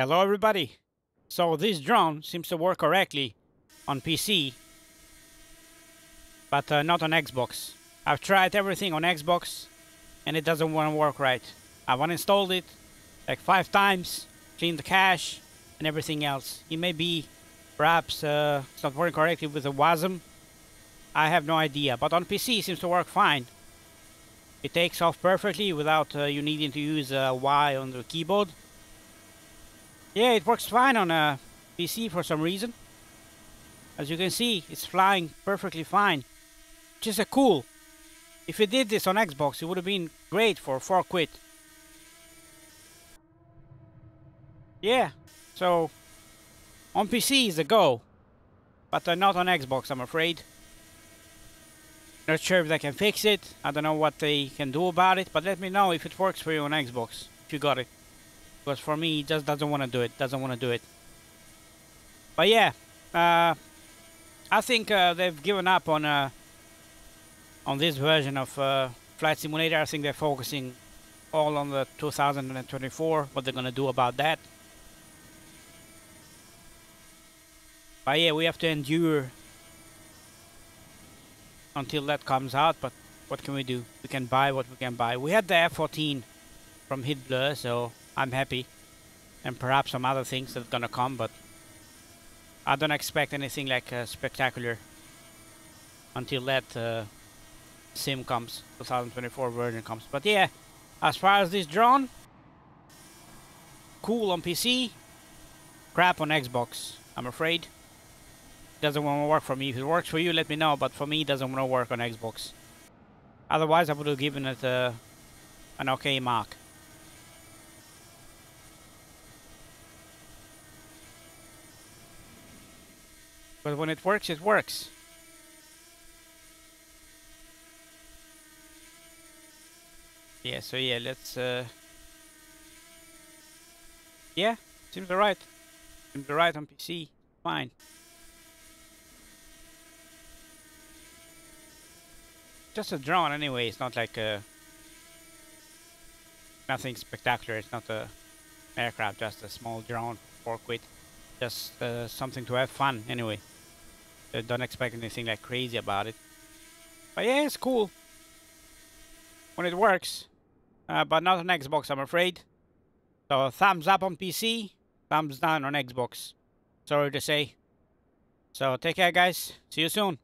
Hello everybody. So this drone seems to work correctly on PC, but uh, not on Xbox. I've tried everything on Xbox and it doesn't want to work right. I've uninstalled it like five times, cleaned the cache and everything else. It may be perhaps uh, it's not working correctly with the WASM. I have no idea, but on PC it seems to work fine. It takes off perfectly without uh, you needing to use a Y on the keyboard. Yeah, it works fine on a PC for some reason. As you can see, it's flying perfectly fine. Just a cool. If it did this on Xbox, it would have been great for 4 quid. Yeah, so on PC is a go. But uh, not on Xbox, I'm afraid. Not sure if they can fix it. I don't know what they can do about it. But let me know if it works for you on Xbox. If you got it. Because for me, he just doesn't want to do it. Doesn't want to do it. But yeah, uh, I think uh, they've given up on uh, on this version of uh, Flight Simulator. I think they're focusing all on the 2024. What they're gonna do about that. But yeah, we have to endure until that comes out. But what can we do? We can buy what we can buy. We had the F14 from Heatblur, so I'm happy. And perhaps some other things that are gonna come, but I don't expect anything like uh, spectacular until that uh, sim comes, 2024 version comes. But yeah, as far as this drone, cool on PC, crap on Xbox, I'm afraid. Doesn't want to work for me. If it works for you, let me know, but for me, it doesn't want to work on Xbox. Otherwise, I would have given it uh, an okay mark. But when it works, it works. Yeah, so yeah, let's... Uh... Yeah, seems alright. Seems alright on PC. Fine. Just a drone anyway, it's not like a... Nothing spectacular, it's not a aircraft, just a small drone, 4 quid. Just uh, something to have fun anyway. Uh, don't expect anything like crazy about it. But yeah, it's cool. When it works. Uh, but not on Xbox, I'm afraid. So thumbs up on PC, thumbs down on Xbox. Sorry to say. So take care guys. See you soon.